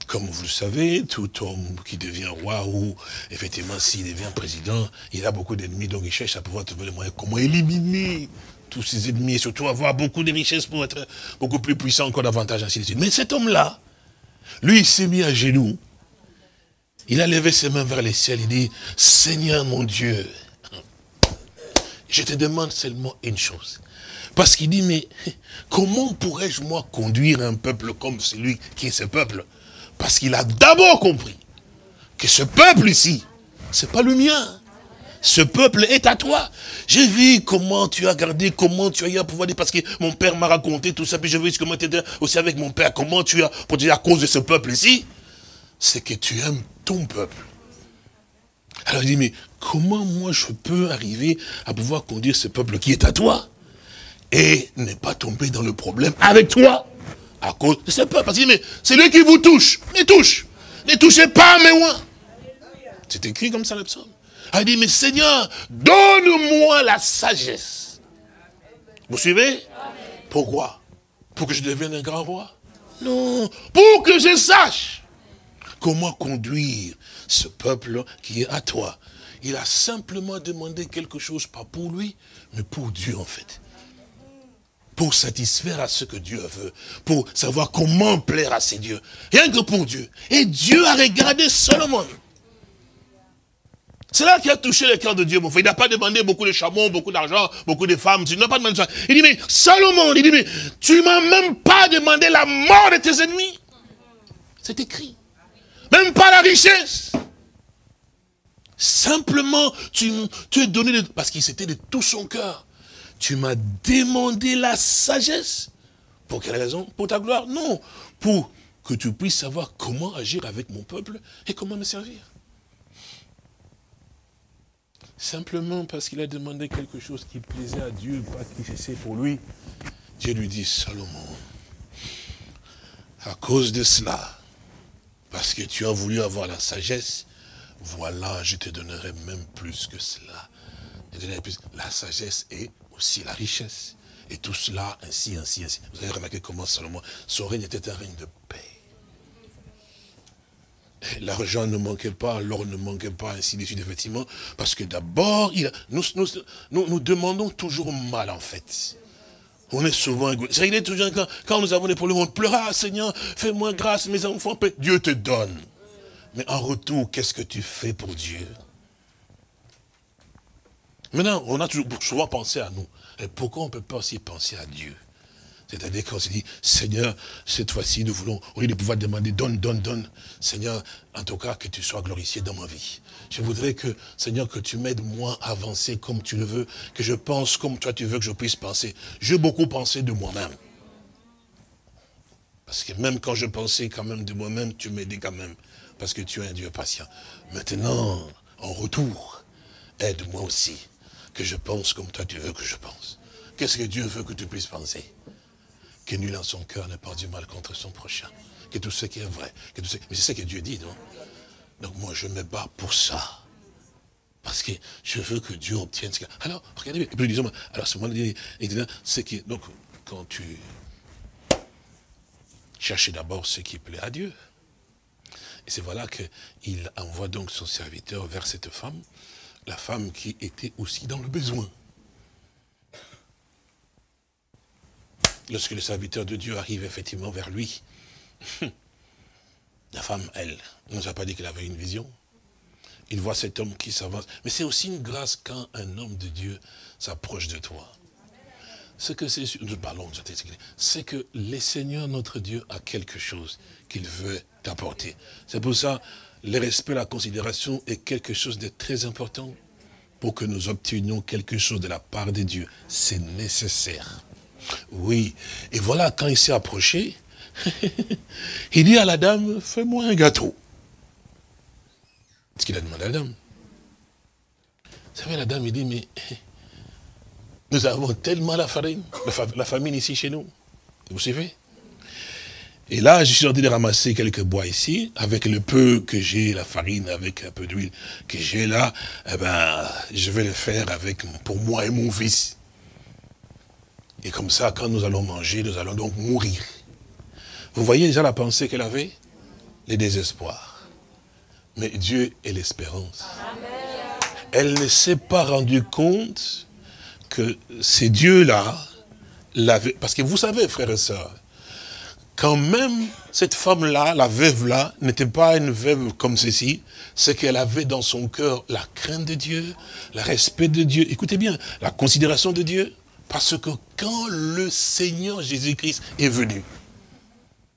Comme vous le savez, tout homme qui devient roi ou effectivement s'il devient président, il a beaucoup d'ennemis, donc il cherche à pouvoir trouver le moyen comment éliminer tous ses ennemis et surtout avoir beaucoup de richesses pour être beaucoup plus puissant, encore davantage, ainsi. Mais cet homme-là, lui, il s'est mis à genoux. Il a levé ses mains vers les ciels. Il dit, Seigneur mon Dieu, je te demande seulement une chose. Parce qu'il dit, mais comment pourrais-je moi conduire un peuple comme celui qui est ce peuple? Parce qu'il a d'abord compris que ce peuple ici, c'est pas le mien. Ce peuple est à toi. J'ai vu comment tu as gardé, comment tu as eu à pouvoir dire, parce que mon père m'a raconté tout ça, puis je vu comment tu étais aussi avec mon père, comment tu as dire à cause de ce peuple ici. C'est que tu aimes ton peuple. Alors il dit, mais comment moi je peux arriver à pouvoir conduire ce peuple qui est à toi et ne pas tomber dans le problème avec toi à cause de ce peuple? Parce qu'il dit, mais c'est lui qui vous touche. Mais touche. Ne touchez pas mes moi. C'est écrit comme ça le. Il dit, mais Seigneur, donne-moi la sagesse. Vous suivez? Pourquoi? Pour que je devienne un grand roi? Non, pour que je sache comment conduire ce peuple qui est à toi. Il a simplement demandé quelque chose, pas pour lui, mais pour Dieu en fait pour satisfaire à ce que Dieu veut, pour savoir comment plaire à ses dieux. Rien que pour Dieu. Et Dieu a regardé Salomon. C'est là qui a touché le cœur de Dieu. Il n'a pas demandé beaucoup de chameaux, beaucoup d'argent, beaucoup de femmes. Il n'a pas demandé ça. Il dit, mais Salomon, il dit, mais tu m'as même pas demandé la mort de tes ennemis. C'est écrit. Même pas la richesse. Simplement, tu, tu es donné, parce qu'il s'était de tout son cœur tu m'as demandé la sagesse. Pour quelle raison? Pour ta gloire? Non. Pour que tu puisses savoir comment agir avec mon peuple et comment me servir. Simplement parce qu'il a demandé quelque chose qui plaisait à Dieu, pas qui cessait pour lui. Dieu lui dit, Salomon, à cause de cela, parce que tu as voulu avoir la sagesse, voilà, je te donnerai même plus que cela. La sagesse est aussi la richesse. Et tout cela, ainsi, ainsi, ainsi. Vous avez remarqué comment Salomon, son règne était un règne de paix. L'argent ne manquait pas, l'or ne manquait pas, ainsi de suite, effectivement. Parce que d'abord, nous, nous, nous, demandons toujours mal, en fait. On est souvent égoïste. Il est toujours, quand, nous avons des problèmes, on pleure, ah Seigneur, fais-moi grâce, mes enfants. Dieu te donne. Mais en retour, qu'est-ce que tu fais pour Dieu? Maintenant, on a toujours souvent pensé à nous. Et pourquoi on ne peut pas aussi penser à Dieu? C'est-à-dire qu'on se dit, Seigneur, cette fois-ci, nous voulons, au lieu de pouvoir demander, donne, donne, donne, Seigneur, en tout cas, que tu sois glorifié dans ma vie. Je voudrais que, Seigneur, que tu m'aides moi à avancer comme tu le veux, que je pense comme toi tu veux que je puisse penser. J'ai beaucoup pensé de moi-même. Parce que même quand je pensais quand même de moi-même, tu m'aidais quand même. Parce que tu es un Dieu patient. Maintenant, en retour, aide-moi aussi que je pense comme toi tu veux que je pense. Qu'est-ce que Dieu veut que tu puisses penser? Que nul en son cœur ne pense du mal contre son prochain. Que tout ce qui est vrai. Que tout ce... Mais c'est ce que Dieu dit, non? Donc moi, je me bats pour ça. Parce que je veux que Dieu obtienne ce qu'il Alors, regardez, et puis disons, alors ce moment c'est que, donc, quand tu cherches d'abord ce qui plaît à Dieu, et c'est voilà qu'il envoie donc son serviteur vers cette femme, la femme qui était aussi dans le besoin. Lorsque le serviteur de Dieu arrive effectivement vers lui, la femme, elle, ne nous a pas dit qu'elle avait une vision. Il voit cet homme qui s'avance. Mais c'est aussi une grâce quand un homme de Dieu s'approche de toi. Ce que c'est, nous parlons, c'est que le Seigneur, notre Dieu, a quelque chose qu'il veut t'apporter. C'est pour ça, le respect, la considération est quelque chose de très important pour que nous obtenions quelque chose de la part de Dieu. C'est nécessaire. Oui. Et voilà, quand il s'est approché, il dit à la dame, fais-moi un gâteau. Ce qu'il a demandé à la dame. Vous savez, la dame, il dit, mais nous avons tellement la farine, la famine ici chez nous. Vous savez et là, je suis en de ramasser quelques bois ici, avec le peu que j'ai, la farine, avec un peu d'huile que j'ai là, eh ben, je vais le faire pour moi et mon fils. Et comme ça, quand nous allons manger, nous allons donc mourir. Vous voyez déjà la pensée qu'elle avait? Le désespoir. Mais Dieu est l'espérance. Elle ne s'est pas rendue compte que ces dieux-là l'avaient... Parce que vous savez, frères et sœurs, quand même cette femme-là, la veuve-là, n'était pas une veuve comme ceci, c'est qu'elle avait dans son cœur la crainte de Dieu, le respect de Dieu, écoutez bien, la considération de Dieu, parce que quand le Seigneur Jésus-Christ est venu,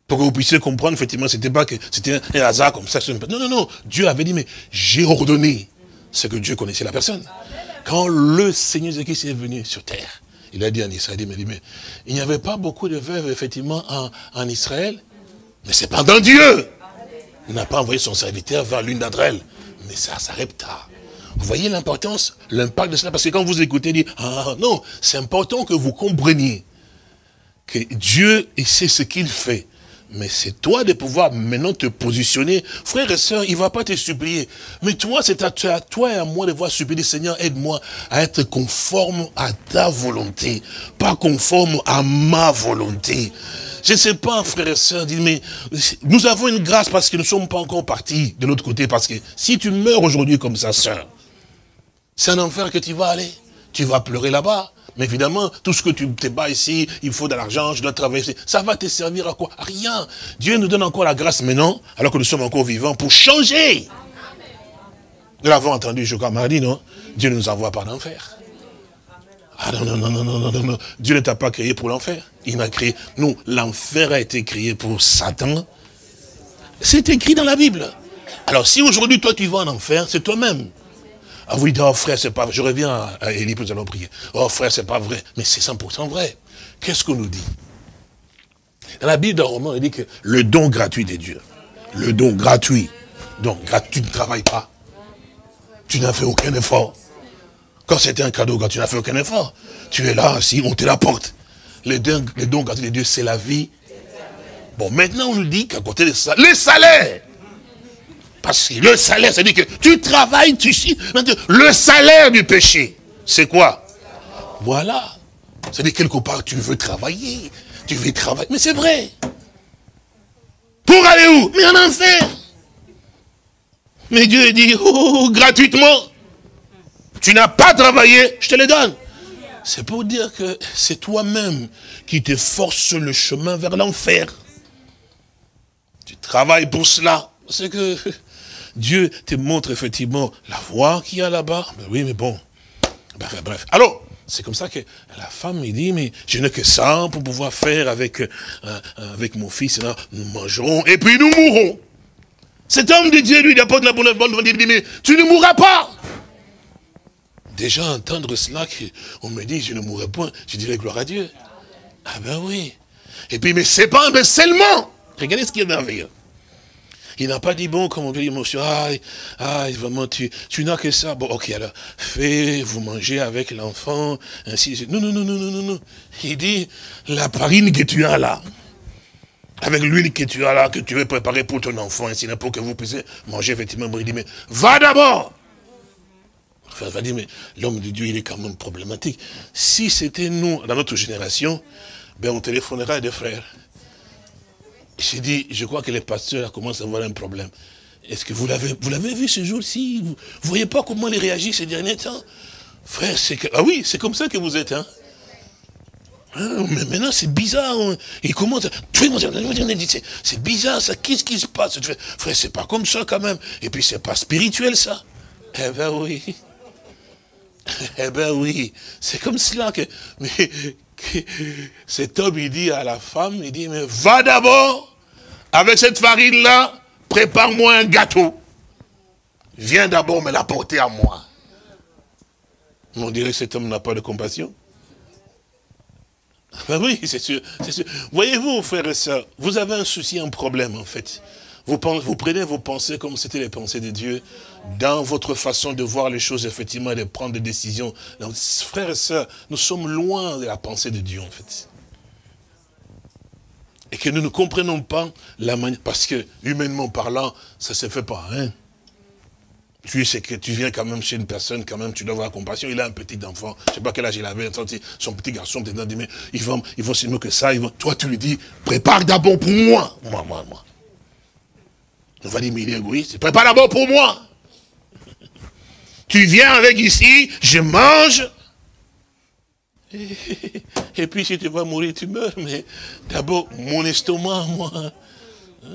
pour que vous puissiez comprendre, effectivement, c'était pas que c'était un hasard comme ça. Non, non, non. Dieu avait dit, mais j'ai ordonné. ce que Dieu connaissait la personne. Quand le Seigneur Jésus-Christ est venu sur terre, il a dit en Israël, il, dit, mais il n'y avait pas beaucoup de veuves, effectivement, en, Israël. Mais c'est pendant Dieu. Il n'a pas envoyé son serviteur vers l'une d'entre elles. Mais ça s'arrête tard. Vous voyez l'importance, l'impact de cela? Parce que quand vous écoutez, dit, ah non, c'est important que vous compreniez que Dieu, il sait ce qu'il fait. Mais c'est toi de pouvoir maintenant te positionner. Frère et soeur, il ne va pas te supplier. Mais toi, c'est à, toi et à moi de voir supplier, Seigneur, aide-moi à être conforme à ta volonté, pas conforme à ma volonté. Je ne sais pas, frère et soeur, mais nous avons une grâce parce que nous ne sommes pas encore partis de l'autre côté. Parce que si tu meurs aujourd'hui comme ça, soeur, c'est un enfer que tu vas aller. Tu vas pleurer là-bas. Mais évidemment, tout ce que tu te bats ici, il faut de l'argent, je dois travailler. Ça va te servir à quoi? Rien. Dieu nous donne encore la grâce maintenant, alors que nous sommes encore vivants, pour changer. Nous l'avons entendu, je mardi, non? Dieu ne nous envoie pas d'enfer. Ah non, non, non, non, non, non, non. Dieu ne t'a pas créé pour l'enfer. Il m'a créé. Non, l'enfer a été créé pour Satan. C'est écrit dans la Bible. Alors si aujourd'hui, toi, tu vas en enfer, c'est toi-même. Ah oui, oh frère, c'est pas vrai. Je reviens à Élie, nous allons prier. Oh frère, c'est pas vrai. Mais c'est 100% vrai. Qu'est-ce qu'on nous dit? Dans la Bible, dans Romain, il dit que le don gratuit des dieux. Le don gratuit. Donc, tu ne travailles pas. Tu n'as fait aucun effort. Quand c'était un cadeau, quand tu n'as fait aucun effort, tu es là, si on te l'apporte. Les dons, les dons gratuits de Dieu, c'est la vie. Bon, maintenant, on nous dit qu'à côté de ça, les salaires. Le salaire, c'est-à-dire que tu travailles, tu chies. Le salaire du péché, c'est quoi? Voilà. C'est-à-dire quelque part, tu veux travailler. Tu veux travailler. Mais c'est vrai. Pour aller où? Mais en enfer. Mais Dieu dit, oh, oh, oh, gratuitement. Tu n'as pas travaillé, je te le donne. C'est pour dire que c'est toi-même qui te force le chemin vers l'enfer. Tu travailles pour cela. C'est que Dieu te montre effectivement la voie qu'il y a là-bas. Mais oui, mais bon. Bref, bref. Alors, c'est comme ça que la femme me dit, mais je n'ai que ça pour pouvoir faire avec, euh, avec mon fils. Là, nous mangerons et puis nous mourrons. Cet homme de Dieu, lui, il apporte la bonne bonne, il dit, mais tu ne mourras pas. Déjà entendre cela, on me dit, je ne mourrai point, je dirais gloire à Dieu. Ah ben oui. Et puis, mais c'est pas un seulement. Regardez ce qui est merveilleux. Il n'a pas dit, bon, comme on dit, monsieur, ah, ah, vraiment, tu, tu n'as que ça. Bon, ok, alors, fais, vous mangez avec l'enfant, ainsi de suite. Non, non, non, non, non, non. Il dit, la farine que tu as là, avec l'huile que tu as là, que tu veux préparer pour ton enfant, ainsi pour que vous puissiez manger, effectivement. Il dit, mais va d'abord. Enfin, va dire, mais l'homme de Dieu, il est quand même problématique. Si c'était nous, dans notre génération, ben, on téléphonerait des frères. J'ai dit, je crois que les pasteurs commencent à avoir un problème. Est-ce que vous l'avez vous l'avez vu ce jour-ci? Vous ne voyez pas comment il réagit ces derniers temps? Frère, c'est que... Ah oui, c'est comme ça que vous êtes, hein ah, mais maintenant, c'est bizarre. Hein. Il commence à... C'est bizarre, ça. Qu'est-ce qui se passe? Frère, c'est pas comme ça, quand même. Et puis, c'est pas spirituel, ça. Eh ben oui. Eh ben oui. C'est comme cela que... Mais cet homme, il dit à la femme, il dit, mais va d'abord, avec cette farine-là, prépare-moi un gâteau. Viens d'abord me l'apporter à moi. On dirait que cet homme n'a pas de compassion. Ben oui, c'est sûr, sûr. Voyez-vous, frères et sœurs, vous avez un souci, un problème, en fait. Vous, vous prenez vos pensées comme c'était les pensées de Dieu, dans votre façon de voir les choses, effectivement, et de prendre des décisions. frères et sœurs, nous sommes loin de la pensée de Dieu, en fait. Et que nous ne comprenons pas la manière, parce que, humainement parlant, ça ne se fait pas, hein. Tu sais que tu viens quand même chez une personne, quand même, tu dois avoir compassion. Il a un petit enfant, je sais pas quel âge il avait, son petit garçon, dit, mais ils vont, ils vont mieux que ça. Toi, tu lui dis, prépare d'abord pour moi. Moi, moi, moi. On va dire, mais il est égoïste. Prépare d'abord pour moi. Tu viens avec ici, je mange. Et, puis si tu vas mourir, tu meurs. Mais d'abord, mon estomac, moi.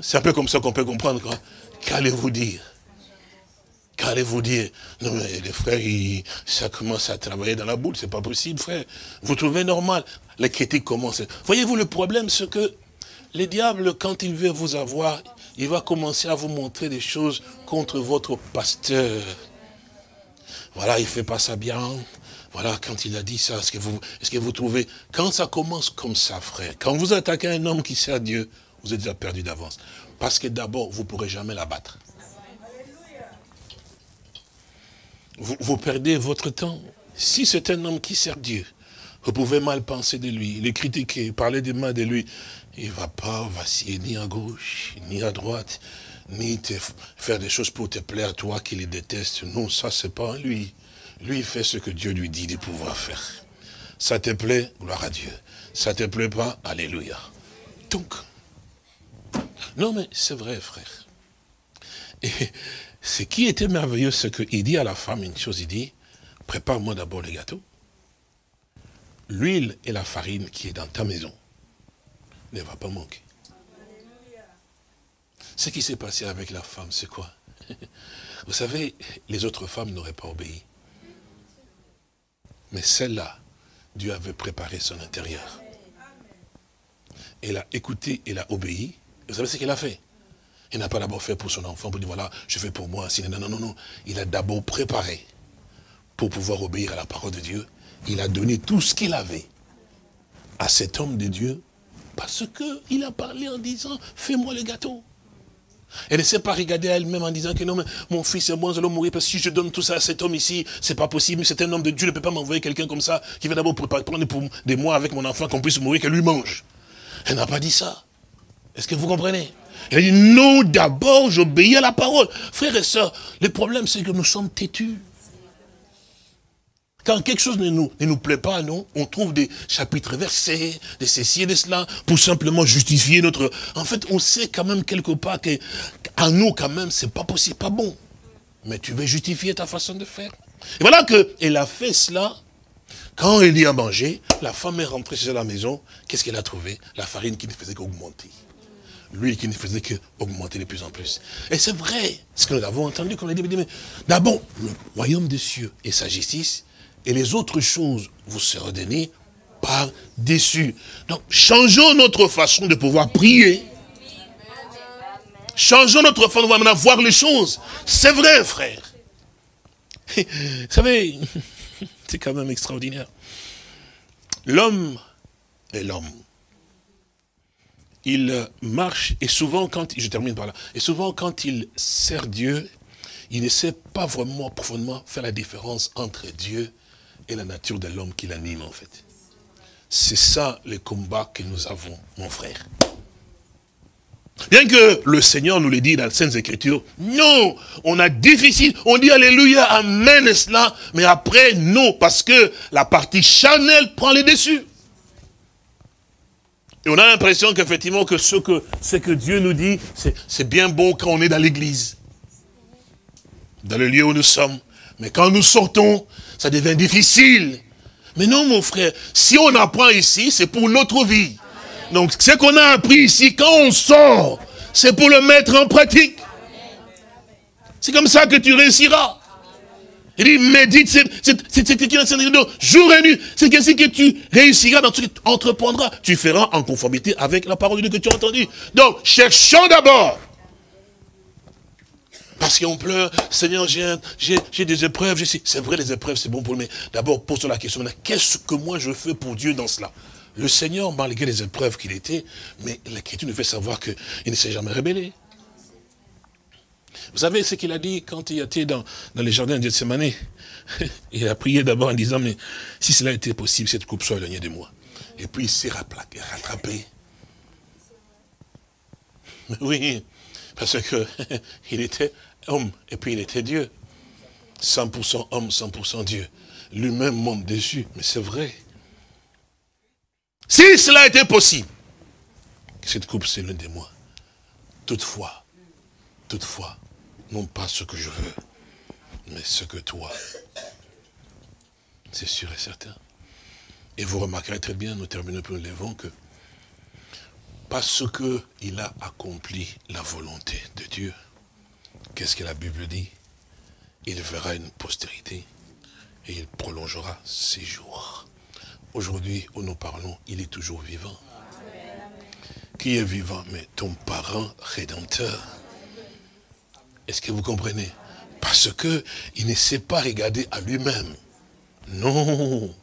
C'est un peu comme ça qu'on peut comprendre. Qu'allez-vous dire? Qu'allez-vous dire? Non, mais les frères, ça commence à travailler dans la boule. C'est pas possible, frère. Vous trouvez normal Les critiques commencent. Voyez-vous, le problème, c'est que les diables, quand il veut vous avoir, il va commencer à vous montrer des choses contre votre pasteur. Voilà, il fait pas ça bien. Voilà, quand il a dit ça, est-ce que vous, trouvez, quand ça commence comme ça, frère, quand vous attaquez un homme qui sert Dieu, vous êtes déjà perdu d'avance. Parce que d'abord, vous ne pourrez jamais l'abattre. Vous perdez votre temps. Si c'est un homme qui sert Dieu, vous pouvez mal penser de lui, le critiquer, parler des mains de lui. Il ne va pas vaciller ni à gauche, ni à droite, ni te faire des choses pour te plaire, toi qui les détestes. Non, ça, c'est pas lui. Lui, il fait ce que Dieu lui dit de pouvoir faire. Ça te plaît, gloire à Dieu. Ça te plaît pas, alléluia. Donc, non mais c'est vrai, frère. Et ce qui était merveilleux, c'est qu'il dit à la femme une chose, il dit, prépare-moi d'abord le gâteau. L'huile et la farine qui est dans ta maison ne va pas manquer. Ce qui s'est passé avec la femme, c'est quoi? Vous savez, les autres femmes n'auraient pas obéi. Mais celle-là, Dieu avait préparé son intérieur. Elle a écouté, elle a obéi. Vous savez ce qu'elle a fait? Il n'a pas d'abord fait pour son enfant, pour dire voilà, je fais pour moi. Non, non, non, non. Il a d'abord préparé pour pouvoir obéir à la parole de Dieu. Il a donné tout ce qu'il avait à cet homme de Dieu parce qu'il a parlé en disant, fais-moi le gâteau. Elle ne s'est pas regarder à elle-même en disant que non, mais mon fils et moi, nous allons mourir parce que si je donne tout ça à cet homme ici, c'est pas possible. C'est un homme de Dieu, ne peut pas m'envoyer quelqu'un comme ça qui va d'abord prendre pour des mois avec mon enfant qu'on puisse mourir, qu'elle lui mange. Elle n'a pas dit ça. Est-ce que vous comprenez? Elle a dit non, d'abord j'obéis à la parole. Frères et sœurs, le problème c'est que nous sommes têtus. Quand quelque chose ne nous, ne nous plaît pas, non, on trouve des chapitres versés, de ceci et de cela, pour simplement justifier notre... En fait, on sait quand même quelque part que, à nous, quand même, c'est pas possible, pas bon. Mais tu veux justifier ta façon de faire. Et voilà qu'elle a fait cela. Quand elle y a mangé, la femme est rentrée chez la maison. Qu'est-ce qu'elle a trouvé? La farine qui ne faisait qu'augmenter. Lui qui ne faisait qu'augmenter de plus en plus. Et c'est vrai, ce que nous avons entendu, comme a dit, mais d'abord, le royaume des cieux et sa justice, et les autres choses vous seront données par-dessus. Donc, changeons notre façon de pouvoir prier. Changeons notre façon de pouvoir voir les choses. C'est vrai, frère. Vous savez, c'est quand même extraordinaire. L'homme est l'homme. Il marche, et souvent quand, je termine par là, et souvent quand il sert Dieu, il ne sait pas vraiment profondément faire la différence entre Dieu et la nature de l'homme qui l'anime en fait. C'est ça le combat que nous avons, mon frère. Bien que le Seigneur nous le dit dans les Saintes Écritures, non, on a difficile, on dit Alléluia, Amen, cela, mais après, non, parce que la partie charnelle prend les dessus. Et on a l'impression qu'effectivement, que ce que, ce que Dieu nous dit, c'est bien bon quand on est dans l'église, dans le lieu où nous sommes. Mais quand nous sortons, ça devient difficile. Mais non, mon frère, si on apprend ici, c'est pour notre vie. Donc, ce qu'on a appris ici, quand on sort, c'est pour le mettre en pratique. C'est comme ça que tu réussiras. Il dit, médite, c'est jour et nuit. C'est ainsi que tu réussiras dans ce que tu entreprendras. Tu feras en conformité avec la parole de Dieu que tu as entendue. Donc, cherchons d'abord parce qu'on pleure, Seigneur, j'ai des épreuves, c'est vrai les épreuves, c'est bon pour lui, mais d'abord pose la question, qu'est-ce que moi je fais pour Dieu dans cela? Le Seigneur, malgré les épreuves qu'il était, mais l'Écriture nous fait savoir qu'il ne s'est jamais rébellé. Vous savez ce qu'il a dit quand il était dans, les jardins de Gethsemane? Il a prié d'abord en disant, mais si cela était possible, cette coupe soit éloignée de moi. Et puis il s'est rattrapé. Oui, parce qu'il était homme, et puis il était Dieu. 100% homme, 100% Dieu. Lui-même monte dessus, mais c'est vrai. Si cela était possible, cette coupe s'éloigne de moi. Toutefois, toutefois, non pas ce que je veux, mais ce que toi. C'est sûr et certain. Et vous remarquerez très bien, nous terminons pour le que parce qu'il a accompli la volonté de Dieu, Qu'est-ce que la Bible dit? Il verra une postérité et il prolongera ses jours. Aujourd'hui, où nous parlons, il est toujours vivant. Qui est vivant? Mais ton parent rédempteur. Est-ce que vous comprenez? Parce que il ne s'est pas regardé à lui-même. Non.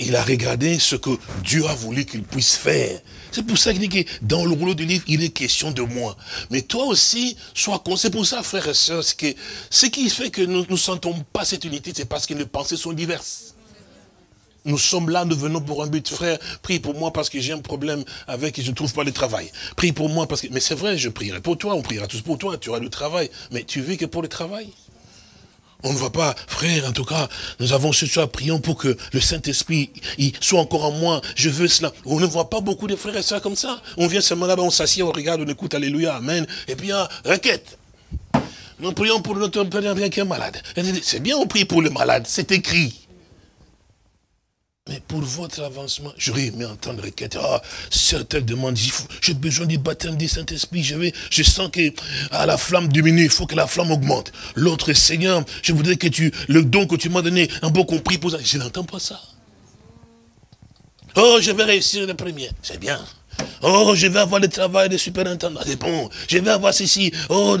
Il a regardé ce que Dieu a voulu qu'il puisse faire. C'est pour ça qu'il dit que dans le rouleau du livre, il est question de moi. Mais toi aussi, sois con. C'est pour ça, frères et sœurs, que ce qui fait que nous ne sentons pas cette unité, c'est parce que nos pensées sont diverses. Nous sommes là, nous venons pour un but. Frère, prie pour moi parce que j'ai un problème avec et je ne trouve pas de travail. Prie pour moi parce que... Mais c'est vrai, je prierai pour toi, on priera tous pour toi, tu auras du travail. Mais tu vis que pour le travail? On ne va pas, frère, en tout cas, nous avons ce soir, prions pour que le Saint-Esprit soit encore en moi, je veux cela. On ne voit pas beaucoup de frères et sœurs comme ça. On vient seulement là-bas, on s'assied, on regarde, on écoute, Alléluia, Amen, et puis, ah, requête. Nous prions pour notre père qui est malade. C'est bien, on prie pour le malade, c'est écrit. Mais pour votre avancement, j'aurais aimé entendre requête. Ah, certaines demandent, j'ai besoin du baptême du Saint-Esprit. Je, je sens que ah, la flamme diminue, il faut que la flamme augmente. L'autre, Seigneur, je voudrais que tu, le don que tu m'as donné, un bon compris pour ça. Je n'entends pas ça. Oh, je vais réussir le premier. C'est bien. Oh, je vais avoir le travail de superintendant. C'est bon. Je vais avoir ceci. Oh,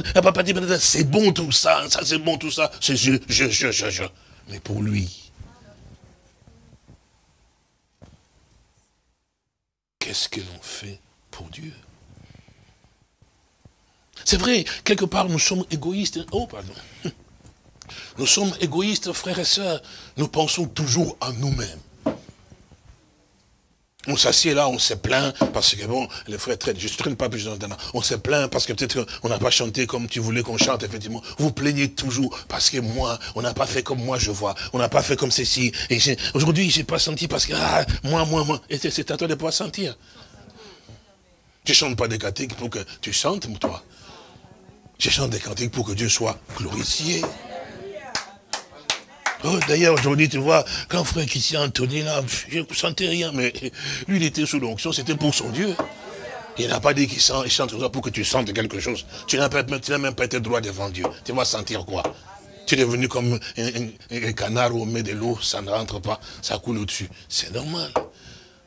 c'est bon tout ça. Ça, c'est bon tout ça. Je, je, je, je, je. Mais pour lui, qu'est-ce que l'on fait pour Dieu? C'est vrai, quelque part, nous sommes égoïstes. Oh, pardon. Nous sommes égoïstes, frères et sœurs. Nous pensons toujours à nous-mêmes. On s'assied là, on se plaint parce que bon, les frères traitent, je ne traîne pas plus dans On se plaint parce que peut-être qu'on n'a pas chanté comme tu voulais qu'on chante, effectivement. Vous plaignez toujours parce que moi, on n'a pas fait comme moi je vois. On n'a pas fait comme ceci. Et aujourd'hui, je n'ai pas senti parce que ah, moi, moi, moi. Et c'est à toi de pouvoir sentir. Tu ne chantes pas des cantiques pour que tu chantes, toi. Je chante des cantiques pour que Dieu soit glorifié. Oh, D'ailleurs, aujourd'hui, tu vois, quand frère Christian Anthony, là, je ne sentais rien, mais lui, il était sous l'onction, c'était pour son Dieu. Il n'a pas dit qu'il chante pour que tu sentes quelque chose. Tu n'as même pas été droit devant Dieu. Tu vas sentir quoi? Tu es devenu comme un, canard où on met de l'eau, ça ne rentre pas, ça coule au-dessus. C'est normal.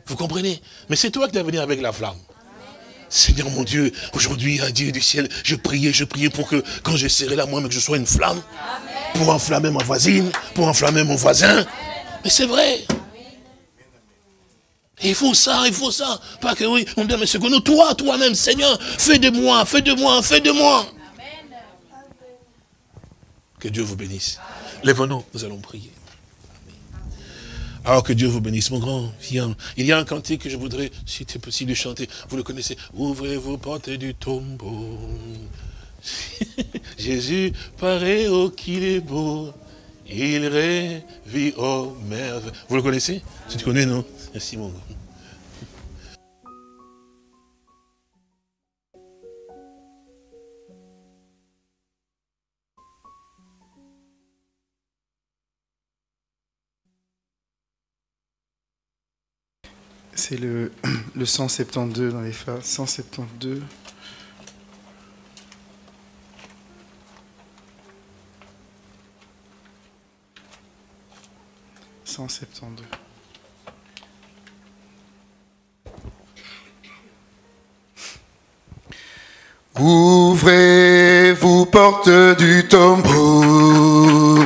Vous comprenez? Mais c'est toi qui es venu avec la flamme. Seigneur mon Dieu, aujourd'hui, à Dieu du ciel, je priais, je priais pour que quand je serai là, moi, que je sois une flamme. Pour enflammer ma voisine, pour enflammer mon voisin. Mais c'est vrai. il faut ça, il faut ça. Pas que oui, on dit, mais c'est que nous, toi, toi-même, Seigneur, fais de moi, fais de moi, fais de moi. Que Dieu vous bénisse. Lève-nous, nous allons prier. Alors que Dieu vous bénisse, mon grand. Il y a un cantique que je voudrais, si c'était possible, chanter. Vous le connaissez. Ouvrez vos portes du tombeau. Jésus paraît au qu'il est beau. Il rêve au merveilles. Vous le connaissez? Tu connais, non? Merci, mon grand. C'est le, le 172 dans les phases. 172. Cent septante-deux. Ouvrez vous portes du tombeau.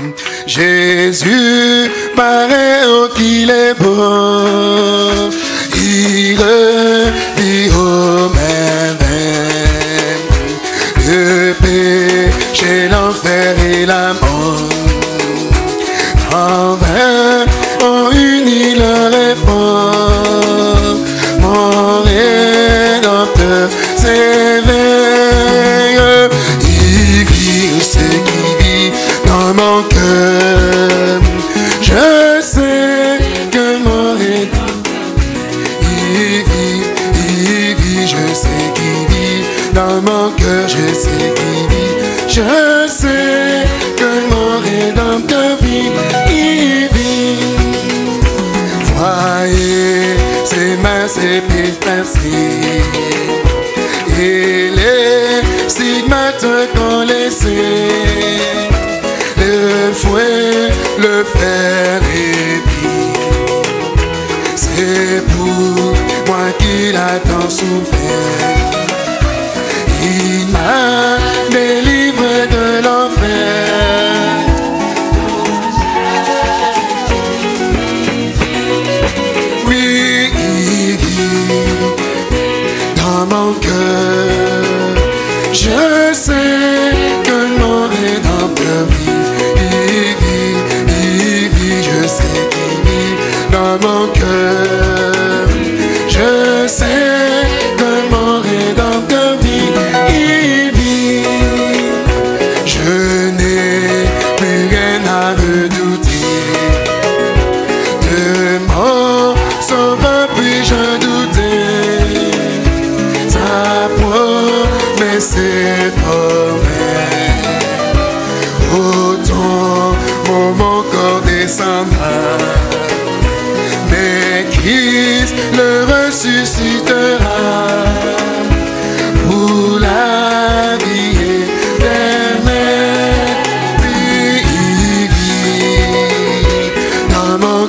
Jésus paraît qu'il est beau revit au même le péché, l'enfer et la mort. Je sais qu'il vit. Je sais que mon rédempteur vit, il vit. Voyez ses mains, ses pieds pincés. Et les stigmates qu'on laissé. Le fouet, le fer et C'est pour moi qu'il a tant souffert il dans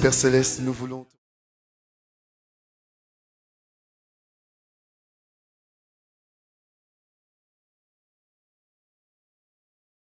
Père céleste, nous voulons.